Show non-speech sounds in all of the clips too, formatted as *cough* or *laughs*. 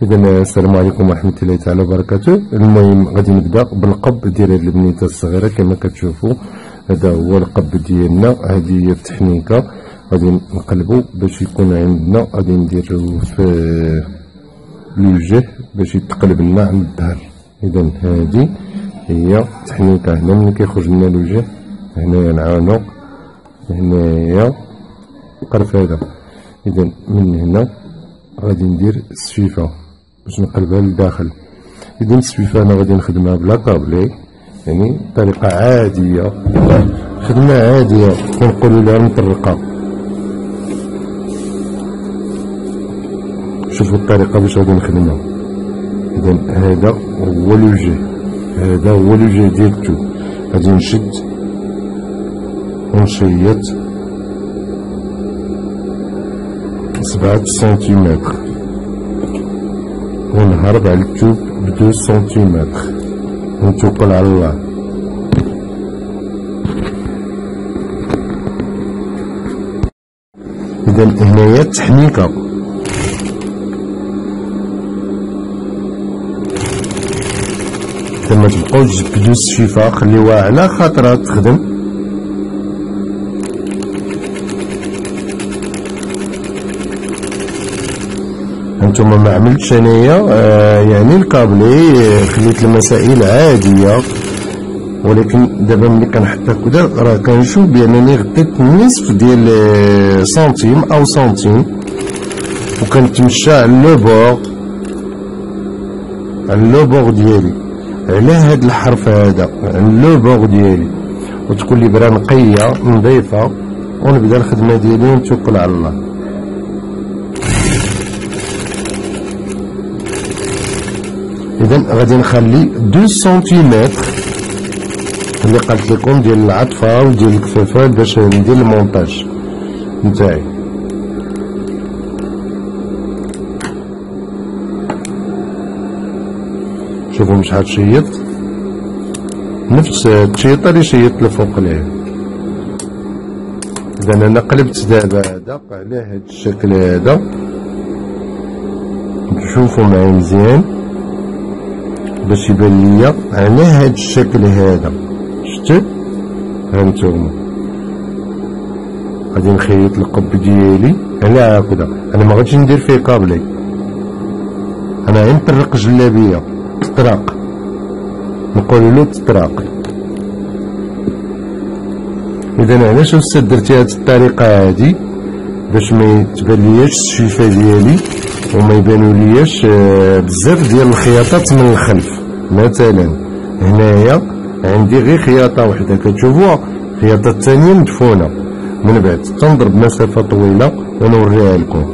اذا السلام عليكم ورحمة الله تعالى وبركاته. المهم غادي نبدأ بالقب ديال هاد البنيتة الصغيرة. كما كتشوفوا هذا هو القب ديالنا. هذه هي التحنيكة. غادي نقلبوا باش يكون عندنا غادي نديرو في الوجه باش يتقلب لنا عند الظهر اذا هذه هي التحنيكة. هنا ملي كيخرج لنا الوجه هنايا العنق هنايا القرف هذا. اذا من هنا غادي ندير السفيفه باش نقلبها للداخل إذا السفيفه أنا غادي نخدمها بلا كابلي يعني بطريقه عادية خدمة عادية كنقولوا لها مطرقة. شوفوا الطريقة باش غادي نخدمها. إذا هذا هو الوجه هذا هو الوجه ديال التوب غادي نشد ونشيط سبعة سنتيمتر. ونهرب على التوب بدو سنتيمتر. ونتوكل على الله. إذا هنايا التحنيكه ما تبقاوش تجبدو السفيفه خليوها على خاطرها تخدم. هانتوما ما عملتش انايا آه يعني الكابلي خليت المسائل عادية. ولكن دابا ملي كنحط هكذا راه كنشوف بأنني غطيت نصف ديال آه، سنتيم أو سنتيم. وكنتمشى على لو بور على le bord ديالي. على هاد الحرف هذا على le bord ديالي. وتكون لي برا نقية نظيفة ونبدا الخدمة ديالي ونتوكل على الله. اذا غادي نخلي 2 سنتيمتر اللي قلت لكم ديال العطفه وديال الكفافه باش ندير المونتاج نتاعي شوفوا مش هتشيط نفس التشيطه اللي شيطت لفوق ليه اذا أنا قلبت دابا هذا على هذا الشكل هذا شوفوا معايا مزيان باش يبان ليا على هاد الشكل هذا. شتي؟ هانتوما غادي نخيط القب ديالي على هكذا. أنا ما غاديش ندير فيه كابلي أنا غير نطرق جلابية. تطرق. نقول له تطرق. إذا علاش أستاذ درتي هاد الطريقة هادي باش ما تبان لياش الشفه ديالي وما يبانو لياش آه، بزاف ديال الخياطات من الخلف. مثلا هنايا عندي غير خياطة وحدة كتشوفوها الخياطة الثانية مدفونة. من بعد تنضرب مسافة طويلة ونوريها لكم.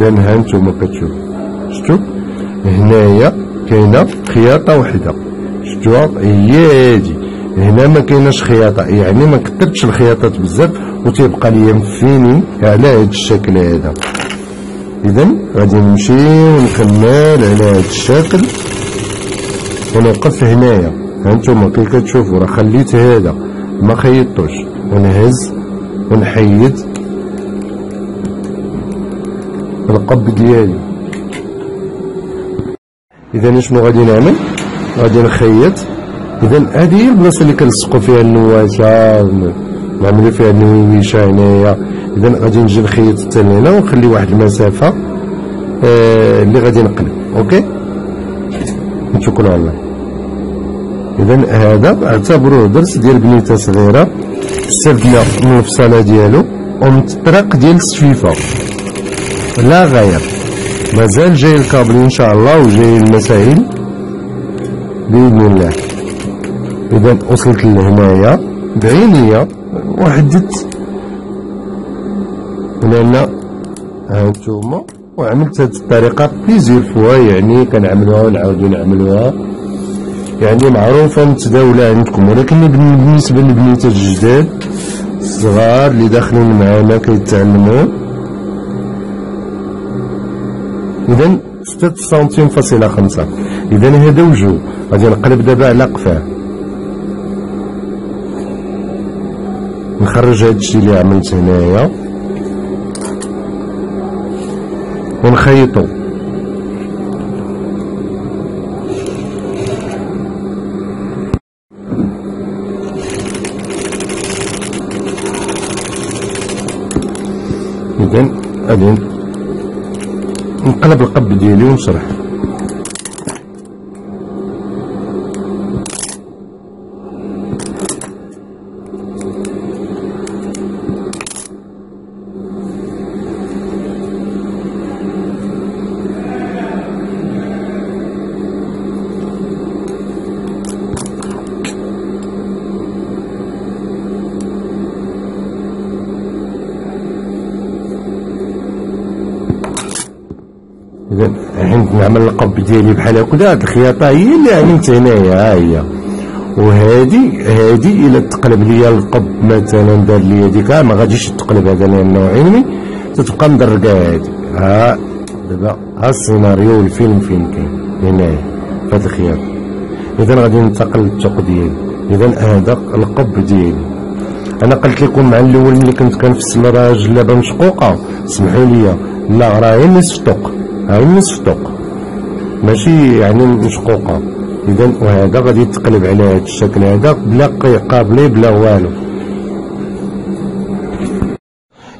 اذا ها نتوما كتشوف. شفتوا؟ هنايا كاينة خياطة وحدة. شفتوها؟ هي هادي هنا ما كايناش خياطة. يعني ما كثرتش الخياطات بزاف وتيبقى ليا مفيني على هذا الشكل هذا. اذا غادي نمشي ونكمل على هذا الشكل. ونوقف هنايا. هانتوما كي كتشوفوا راه خليت هذا. ما خيطوش. ونهز. ونحيد. القب ديالي. اذا شنو غادي نعمل؟ غادي نخيط. اذا هذه هي البلاصة اللي كنلصقوا فيها النواشة نعملوا فيها النويشة هنايا. اذا غادي نجي نخيط حتى لهنا ونخلي واحد المسافة آه اللي غادي نقلب. أوكي؟ نتوكلوا على الله. اذا هذا اعتبروه درس ديال بنيتة صغيرة استفدنا من الفصالة ديالو ومن الطريق ديال السفيفه لا غير. مازال جاي الكابل إن شاء الله وجاي المسائل بإذن الله. اذا وصلت لهنايا بعينيا وحدت لأن هانتوما وعملت هاد الطريقة plusieurs fois يعني كنعملوها ونعاودو نعملوها. يعني معروفة متداولة عندكم ولكن بالنسبة للبنيتات الجداد الصغار اللي داخلين معانا كيتعلموا. اذا ستة سنتيم فاصلة خمسة. اذا هذا وجه غادي نقلب دابا على قفاه. نخرج هادشي اللي عملت هنايا. ونخيطو. اذا غادي نقلب القب ديالي ونشرح اذا عند نعمل القب ديالي بحال هكذا هاد الخياطة هي اللي عملت هنايا ها هي. وهادي هادي إلى تقلب ليا القب مثلا دار ليا ديك ما غاديش تقلب هذا لأنه علمي تتبقى مدرقة هادي. ها دابا ها السيناريو والفيلم فين كاين؟ هنايا في هاد الخياطة. اذا غادي ننتقل للثوق ديالي. اذا هذا القب ديالي. أنا قلت لكم مع الأول ملي كنت كنفصل راه جلابه مشقوقة. سمحوا لي لا راه نصف ثوق هاي نصف طوق ماشي يعني مشقوقة. إذا وهذا غادي يتقلب على هذا الشكل هذا بلا قابلي بلا والو.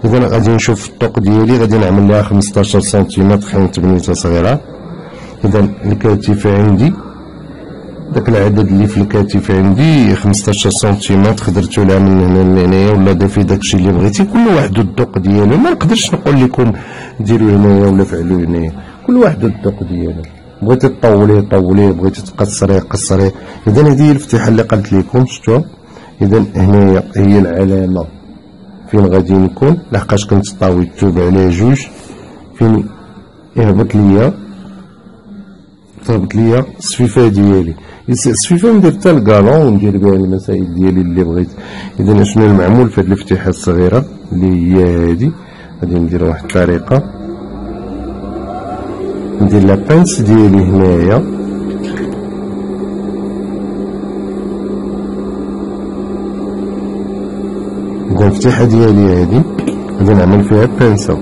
إذا غادي نشوف الطوق ديالي غادي نعمل لها 15 سنتيمتر حيت بنيتها صغيرة. إذا الكتف عندي داك العدد اللي في الكتف عندي 15 سنتيمتر درتو لها من هنا لهنايا ولا ضيفي داكشي اللي بغيتي. كل واحد الذوق ديالو ما نقدرش نقول لكم ديروا هنايا ولا فعلوا هنايا. كل واحد الذوق ديالو. بغيتي تطولي طولي بغيتي تقصري قصري. اذا هذه هي الفتحه اللي قلت لكم شفتوا اذا هنايا هي العلامة. فين غادي نكون؟ لحقاش كنت طاوي التوب على جوج. فين يهبط ليا؟ تهبط ليا الصفيفة ديالي. الصفيفة ندير حتى الكالون وندير بها المسائل ديالي اللي بغيت. اذا شنو المعمول في هذه الفتحه الصغيرة اللي هي هذه غادي ندير واحد الطريقة. ندير لا بانس ديالي هنايا اذا الفتحه ديالي هذه غادي نعمل فيها بانسه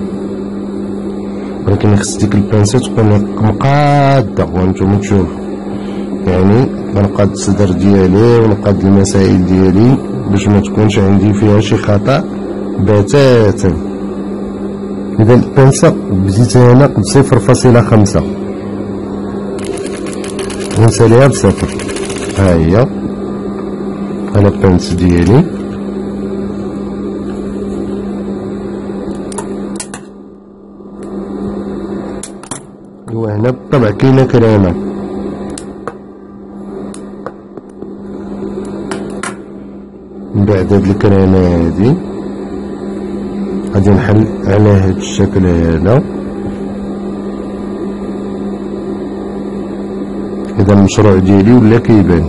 ولكن خص ديك البانسه تكون مقاده وأنتم تشوفوا يعني غنقاد الصدر ديالي ونقاد المسائل ديالي باش ما تكونش عندي فيها شي خطا بتاتا إذا البنسة بديتها هنا قد صفر فاصلة خمسة. ونساليها بصفر ها هي. أنا البنس ديالي. وهنا بالطبع كاينة كرامة. من بعد هاد الكرامة هادي. غادي نحل على هاد الشكل هذا. إذا المشروع ديالي ولا كيبان؟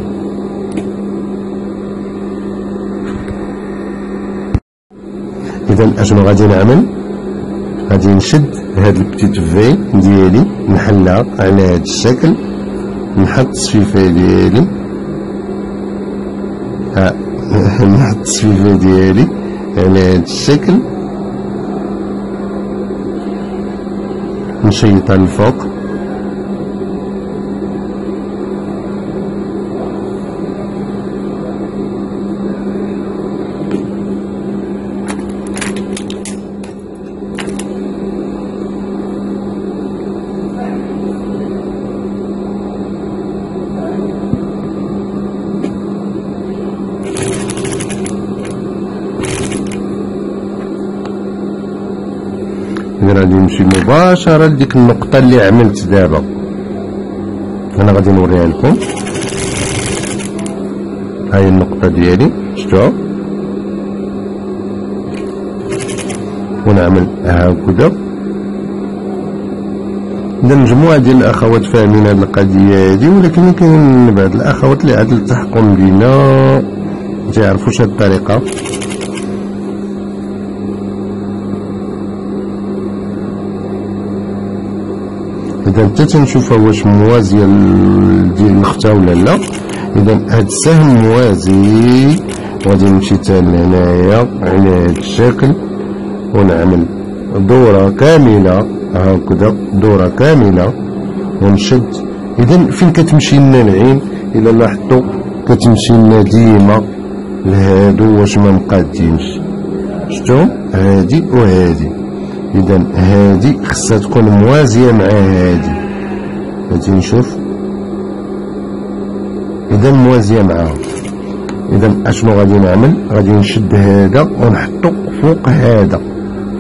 إذا أشنو غادي نعمل؟ غادي نشد هاد البتيت في ديالي نحلها على هاد الشكل نحط الصفيفة ديالي. ها *laughs* نحط السفيفة ديالي على هاد الشكل. نشيطها الفوق غادي نمشي مباشرة لديك النقطة اللي عملت دابا. أنا غادي نوريها لكم. هاي النقطة ديالي. شفتوها ونعمل هكذا. عندنا مجموعة ديال الأخوات فاهمين هاد القضية هادي ولكن كاين بعض الأخوات اللي عاد التحقون بينا متيعرفوش هاد الطريقة. إذا حتى تنشوفها واش موازيه ديال الاختها ولا لا؟ إذا هاد السهم موازي غادي نمشي حتى لهنايا على هاد الشكل ونعمل دورة كاملة هكذا دورة كاملة ونشد. إذا فين كتمشي لنا العين؟ إلى لاحظتوا كتمشي لنا ديما لهادو واش ما مقادينش شفتوا هادي وهادي. اذا هادي خصها تكون موازية مع هادي. غادي نشوف. اذا موازية معاها اذا أشنو غادي نعمل؟ غادي نشد هذا ونحطو فوق هذا.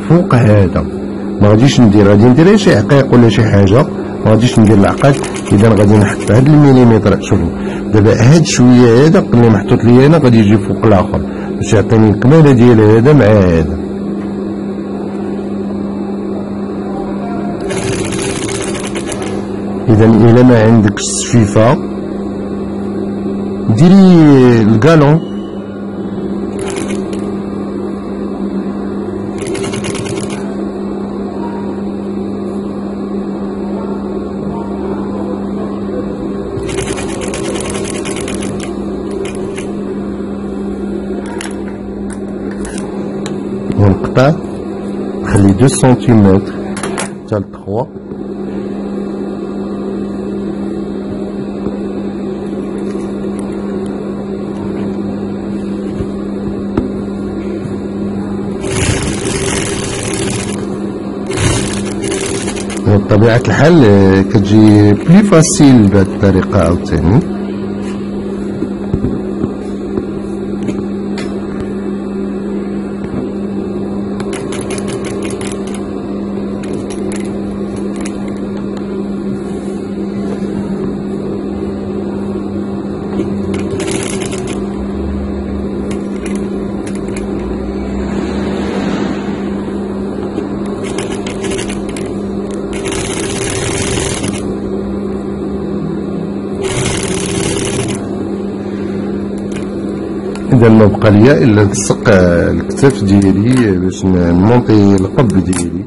فوق هذا. ما غاديش ندير. غادي ندير شي عقيق ولا شي حاجة. ما غاديش ندير العقاد اذا غادي نحط هاد المليمتر شوفوا دابا هاد شوية هذا اللي محطوط لي هنا غادي يجي فوق الآخر. باش يعطيني الكماله ديال هذا مع هذا. إذا الا ما عندكش السفيفه ديري الكالون. ونقطع نخلي دو سنتيمتر حتى 3 بطبيعة الحال كتجي بلي فاسيل بهاد الطريقة عاوتاني. ما بقى ليا الا نلصق الكتاف ديالي باش نمونطي القب ديالي.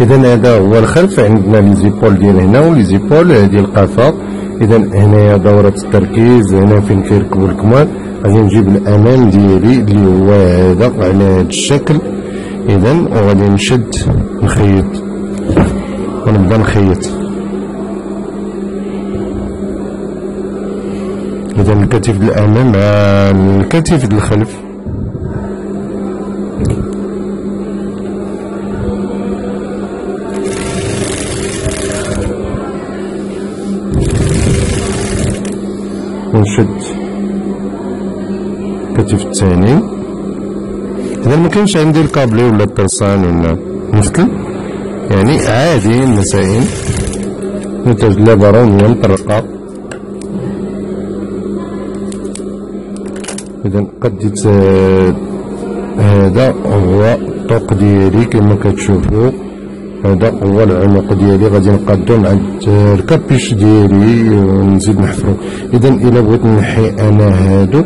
اذا هذا هو الخلف. عندنا لي زيبول ديال هنا ولي زيبول ديال القفا اذا هنايا دورة التركيز. هنا فين كيركبوا الكمال. غادي نجيب الأمام ديالي اللي هو هذا على هذا الشكل. اذا وغادي نشد نخيط. ونبدأ نخيط. إذا الكتف الأمام مع الكتف الخلف. ونشد. الكتف الثاني. إذا ما كاينش عندي الكابلي ولا الترسان ولا مثل يعني عادي المسائل. منتج لابرونيا إذا قديت هذا هو الطوق ديالي كما كتشوفوا. هذا هو العنق ديالي. غادي نقادو مع الكابيش ديالي ونزيد نحفرو. اذا إلا بغيت نحي أنا هادو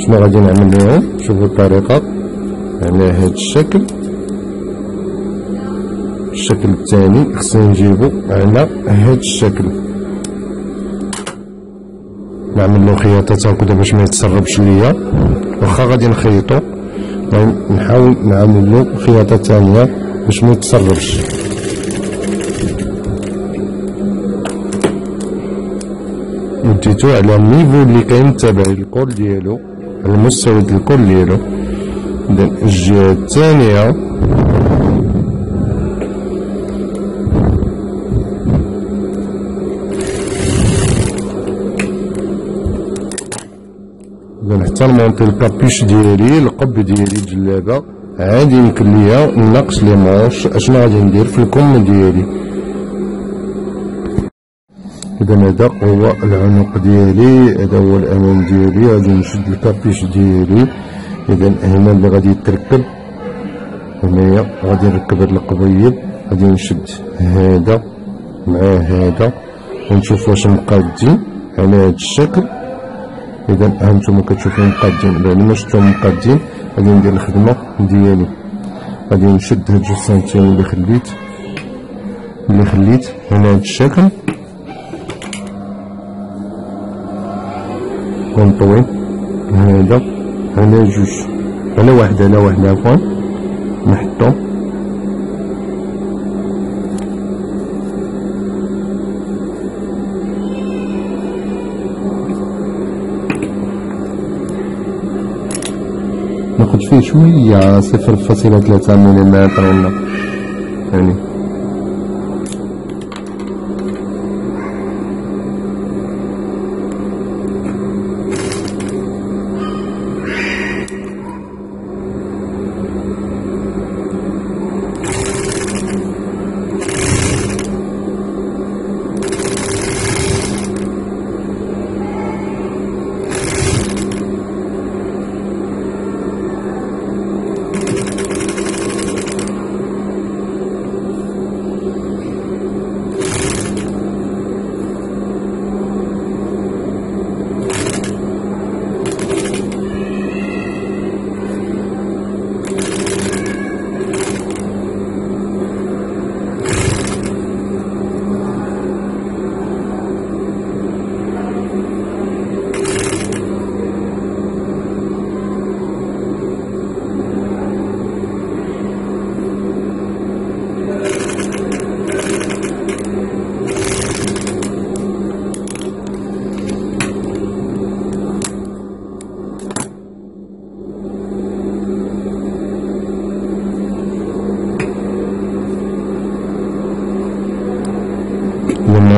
شنو غادي نعمل لهم شوفوا الطريقة. على هذا الشكل. الشكل الثاني خصنا نجيبو على هذا الشكل. نعمل له خياطات هكذا باش ما يتسربش ليا. واخا غادي نخيطو. نحاول نعمل له خياطة ثانية باش ما يتسربش. وديتو على ال niveau اللي كاين تابع ال col ديالو المستوى ال col ديالو. الجهة الثانية اذا حتى نمونطي ال capuche ديالي القب ديالي الجلابه عادي يمكن ليا نقص les manches اشنو غادي ندير في الكم ديالي اذا هذا هو العنق ديالي هذا هو الامام ديالي غادي نشد الكابيش ديالي اذا هنا اللي غادي يتركب هنايا غادي نركب هاد القبيب غادي نشد هذا مع هذا ونشوف واش مقادين على هاد الشكل اذا هانتوما كتشوفوا مقادين بعد ما شفتوهم مقادين غادي ندير الخدمة ديالي غادي نشد هاد جوج سنتيم اللي خليت. اللي خليت هنا هاد الشكل. ونطوي هذا هنا جوج. على واحد على واحد عفوا. نحطو. ناخد فيه شوية صفر فاصلة ثلاثة مليمتر ولا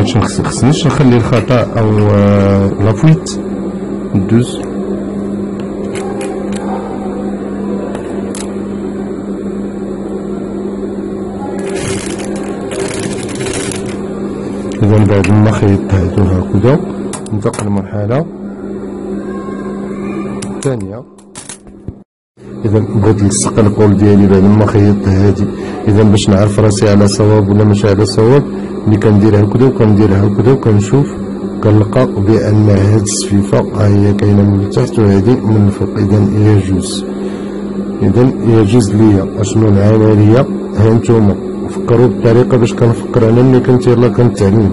لما خصنيش نخلي الخطأ أو لافويت دوز. إذا بعد ما خيطت هكذا ننتقل للمرحلة الثانية إذا بغيت نلصق القول ديالي بعد ما خيطت هادي إذا باش نعرف راسي على صواب ولا ماشي على صواب ملي كندير هكذا وكندير هكذا وكنشوف كنلقى بأن هاد السفيفه هي كاينة من التحت وهادي من الفوق اذا يجوز اذا يجوز ليا. أشنو العملية ها نتوما. فكروا بالطريقة باش كنفكر أنا ملي كنت يلاه كنتعلم.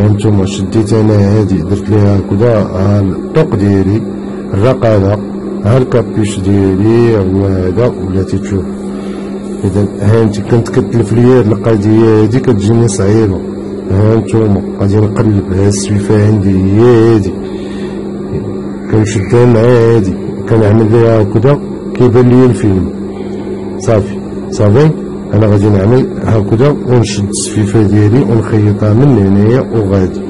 ها نتوما. شديت أنا هادي. درت ليها هكذا. ها الطوق ديالي الرقبه ها الكابيش ديالي هو هذا ولاتي تشوف. اذا ها انت كنتكتلف ليا هاد القضية هادي كتجيني صعيبة. ها نتوما غادي نقلب ها السويفه عندي هي هادي. كنشدها مع هادي. كنعمل ليها هكذا. كيبان ليا الفيلم. صافي. صافي. أنا غادي نعمل هكذا ونشد السفيفة ديالي ونخيطها من هنايا وغادي.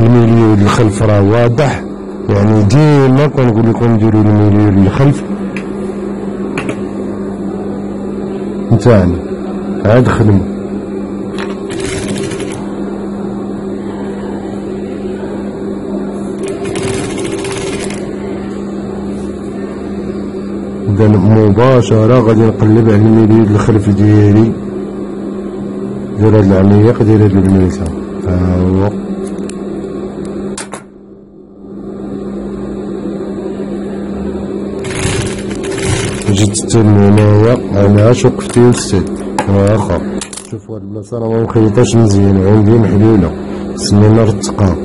ال milieu الخلف راه واضح. يعني ديما كنقول لكم ديروا ال milieu للخلف. نتاعنا عاد إذا مباشرة غادي نقلب على ال milieu د الخلف ديالي. ديال هاد العملية ديال هاد الميلسة ها هو جيت هنايا أنا اش وقفتي ونسيت واخا شوف هاد البلاصه راه ما مخيطاش مزيان عندي محلوله سنينا رتقها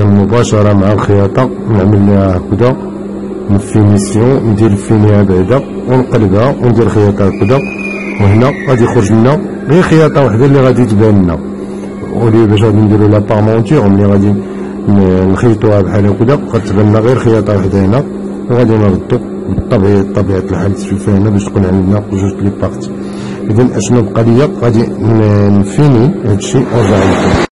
إذا مباشرة مع الخياطة. نعمل لها هكذا ال finition ندير الفينيها بعدا. ونقلبها. وندير الخياطة هكذا وهنا غادي يخرج لنا غير خياطة وحدة اللي غادي تبان لنا. ولي باش غادي نديرو la parementure ملي غادي نخيطوها بحال هكذا غتبان لنا غير خياطة وحدة هنا. وغادي نردو بالطبيعة طبيعة الحال تشوفها هنا باش تكون عندنا جوج les parties إذا أشنو بقى ليا؟ غادي نفيني هادشي. ونرجع لكم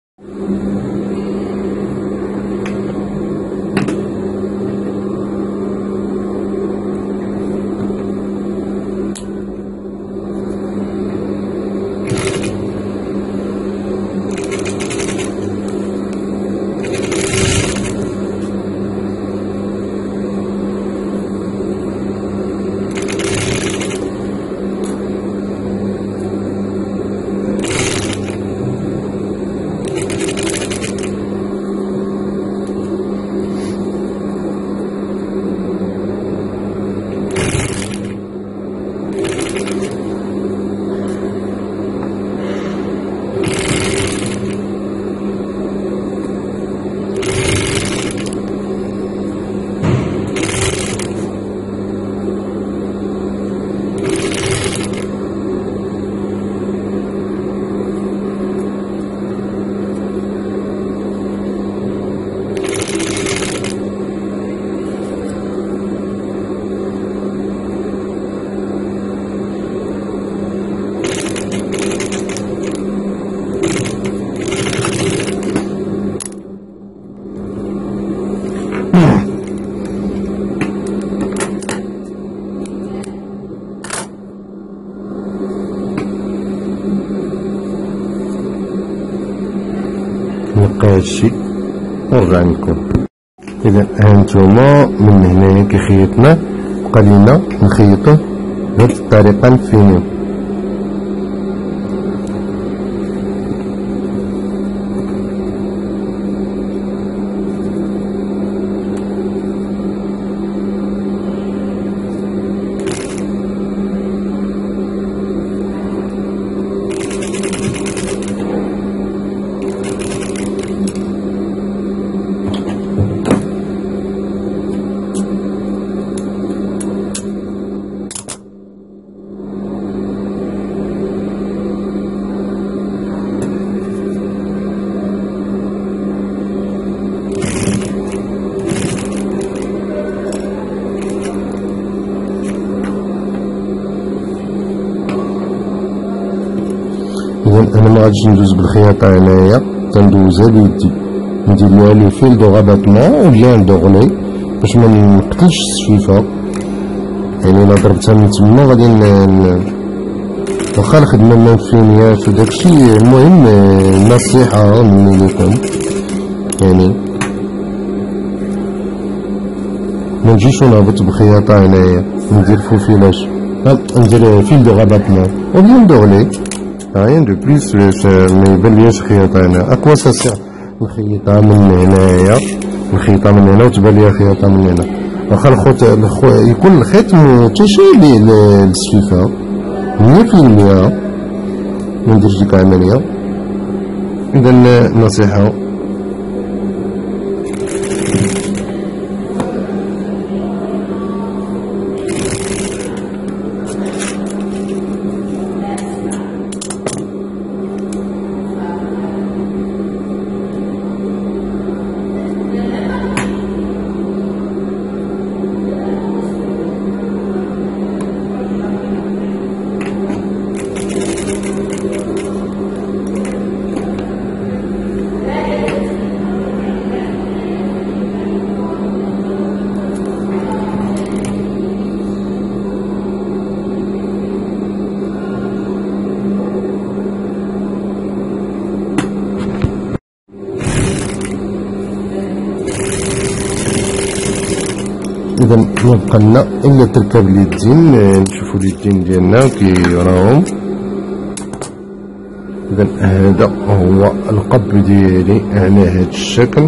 نلقى هادشي ونرجع لكم إذا هانتوما من هنايا كي خيطنا بقى لينا نخيطوه بهاد الطريقة نفينيو اذا أنا ما غاديش ندوز بالخياطة هنايا. تندوزها بيدي. ندير لها les fils de rabattement ou bien d'ourlet باش ما نقتلش السفيفة. يعني إلا ضربتها من تما غادي واخا الخدمة ما مفينياش وداكشي المهم نصيحة مني لكم يعني ما نجيش ونهبط بخياطه هنايا. ندير faufilage ندير fil de rabattement. ou bien d'ourlet rien de plus ما يبان خياطة à quoi ça sert نخيطها من هنايا نخيطها من هنا وتبان ليا خياطة من هنا واخا الخوت يكون الخيط متشي للسفيفة مية في المية منديرش ديك العملية اذا نصيحة ما لنا الا تركب اليدين نشوفوا اليدين ديالنا كي راهم اذا هذا هو القب ديالي على هذا الشكل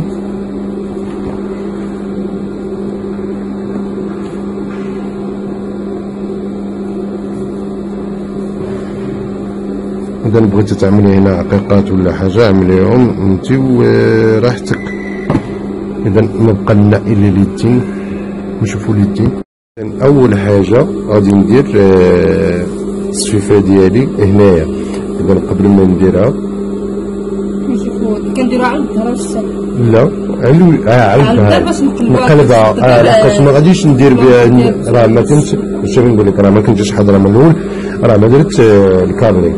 اذا بغيتي تعملي هنا عقيقات ولا حاجة اعمليهم انت وراحتك اذا ما بقى لنا الا اليدين نشوفوا اليدين أول حاجة غادي ندير آه، الصفيفة ديالي هنايا. إذا قبل ما نديرها. نشوفوا كنديروا على الظهر والسر لا علو آه عاودها. نقلبها آه لحقاش ما غاديش ندير بها راه ما كنتش واش نقول لك راه ما كنتش حاضرة من الأول. راه ما درت آه، الكابري.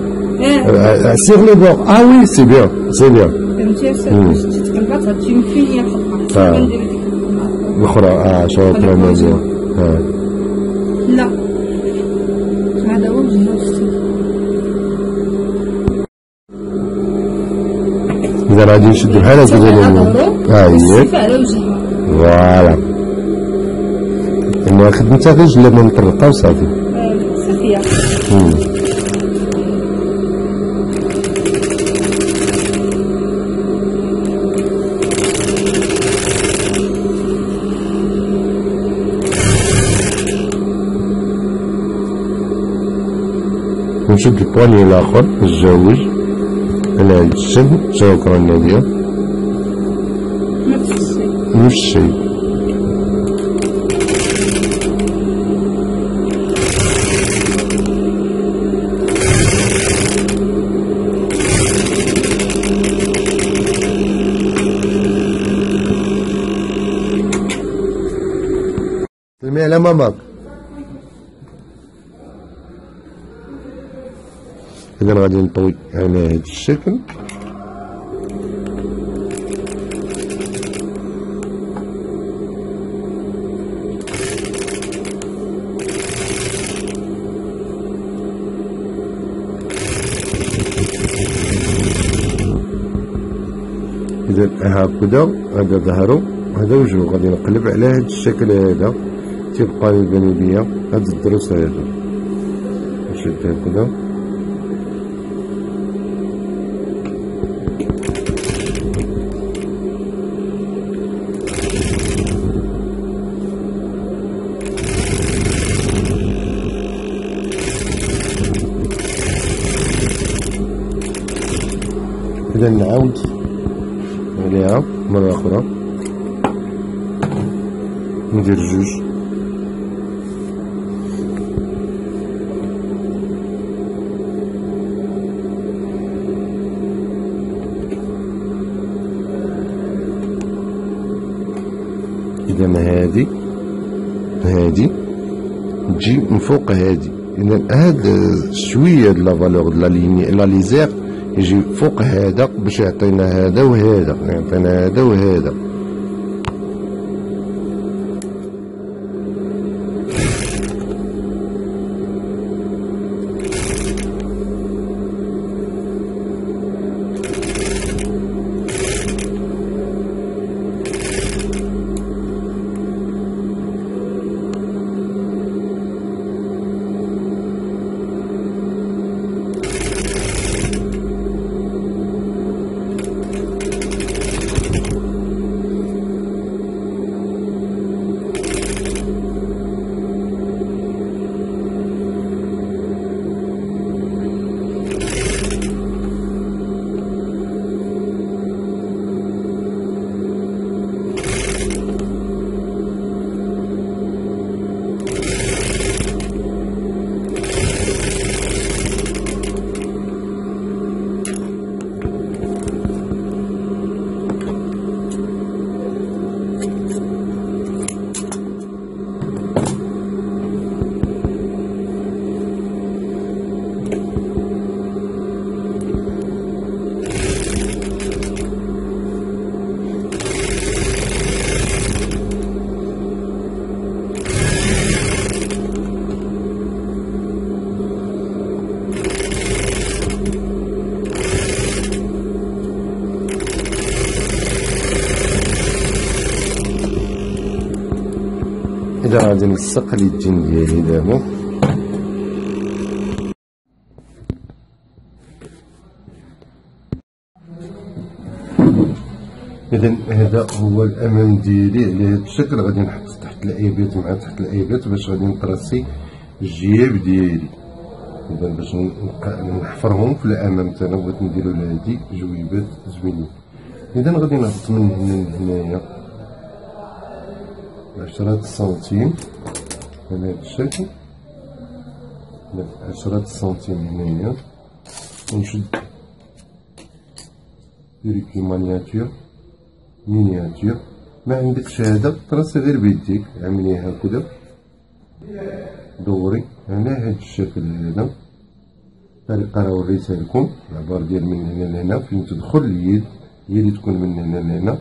سيغ لي بون آه وي سي بيان سي بيان فهمتي؟ باش تتقلبات غتجي الخطة؟ آه. كندير الاخرى آه شاطره مزيان آه لا. هذا والسر إذا غادي نشدو بحال هكا ديال ها وجهها فوالا. أنا خدمتها غير جلابه مطرقه وصافي. آه، صافية. نشد البواني الآخر نتزوج على هاد الشكل شكرا ناديه نفس الشيء. نفس الشيء سلمي على إذا غادي نطوي على هذا الشكل. إذا هكذا هذا ظهره هذا وجهه غادي نقلب على هذا الشكل هذا. تيبقى يبان ليا هذا الدروس هذا. نشد هكذا إذا نعاود عليها مرة أخرى. ندير جوج. إذا هادي هادي تجي من فوق هادي إذا هاد شوية د لا فالور د لا ليزير يجي فوق هذا باش يعطينا هذا وهذا يعطينا هذا وهذا إذا غادي نلصق اليدين ديالي دابا. إذا هذا هو الأمام ديالي على هذا الشكل غادي نحط تحت الأيبات مع تحت الأيبات باش غادي نطرسي الجياب ديالي. إذا باش نحفرهم في الأمام تاعنا بغيت نديرو لهادي جويبات زوينين. إذا غادي نهبط من هنا لهنايا. عشرة سنتيم على هاد الشكل عشرة سنتيم هنايا. ونشد. perroquet miniature. miniature. ما عندكش هذا tracer غير بيديك. عمليه هكذا. دوري. على هاد الشكل هذا. الطريقة راه وريتها لكم. العبار ديال من هنا لهنا. فين تدخل اليد. هي اللي تكون من هنا لهنا.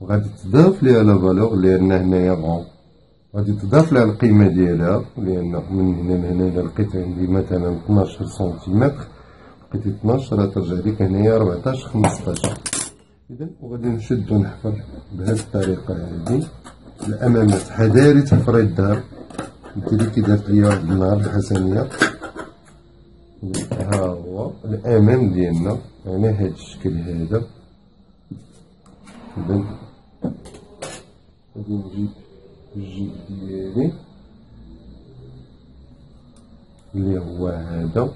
وغادي تضاف ليها لا فالور لأن هنايا غون. غادي تضاف لها القيمة ديالها لأن من هنا لهنا لقيت عندي مثلا 12 سنتيمتر لقيت 12 راه ترجع لك هنايا 14 15 إذا وغادي نشد ونحفر بهذه الطريقة هذه. الأمامات حذاري تحفري الدار. ديري كي دارت ليا واحد النهار الحسنية. ها هو الأمام ديالنا. على هاد الشكل هذا. إذا غادي نجيب الجيب ديالي اللي هو هذا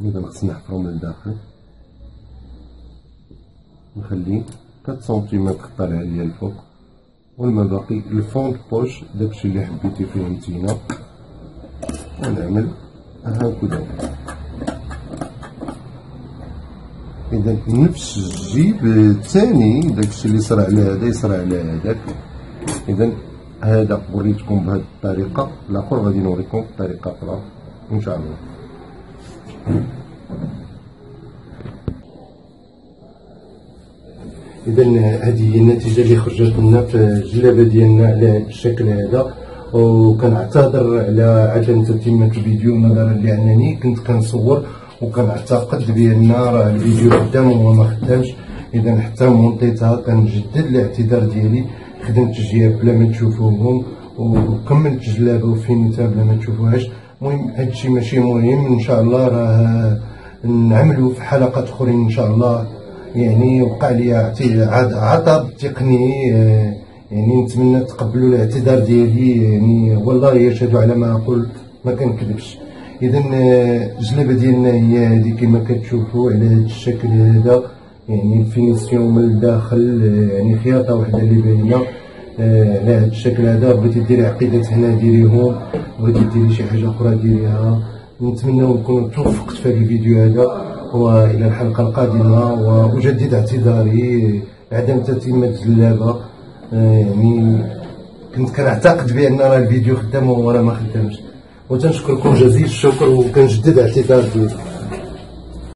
إذا خصنا نحفرو من الداخل. نخلي 4 سنتيمتر طالع ليا الفوق والما باقي. الفون بوش داكشي اللي حبيتي فيه نتينا ونعمل هكذا إذا نفس الجيب الثاني داكشي اللي صرا على هذا يصرا على هذاك. إذا هذا وريتكم بهذه الطريقة. الآخر غادي نوريكم بطريقه أخرى إن شاء الله. إذا هذه هي النتيجة اللي خرجت لنا في الجلابة ديالنا على الشكل هذا. وكنعتذر على عدم تتمه الفيديو نظرا لأنني كنت كنصور وكنعتقد بأن راه الفيديو خدام وهو ما خدامش. اذا حتى مونطيتها كنجدد الاعتذار ديالي. خدمت الجياب بلا ما تشوفوهم وكملت جلابه وفينيتها بلا ما تشوفوهاش. المهم هادشي ماشي مهم. إن شاء الله راه نعملو في حلقات أخرين إن شاء الله. يعني وقع لي عطب تقني آه، يعني نتمنى تقبلوا الاعتذار ديالي يعني والله يشهد على ما أقول ما كنكذبش. اذا آه، الجلابة ديالنا هي هذه كما كتشوفوا على هذا الشكل هذا. يعني الفينيسيون من الداخل آه، يعني خياطة وحدة اللي باينة على هذا الشكل هذا. بغيتي ديري عقيدات هنا ديريهم بغيتي ديري شي حاجة أخرى ديريها. نتمنى نكون توفقت في هذا الفيديو هذا وإلى الحلقة القادمة. وأجدد اعتذاري عدم تتمة الجلابة. يعني كنت كنعتقد بأن راه الفيديو خدام وراه ما خدامش. وتنشكركم جزيل الشكر وكنجدد اعتذار ديالي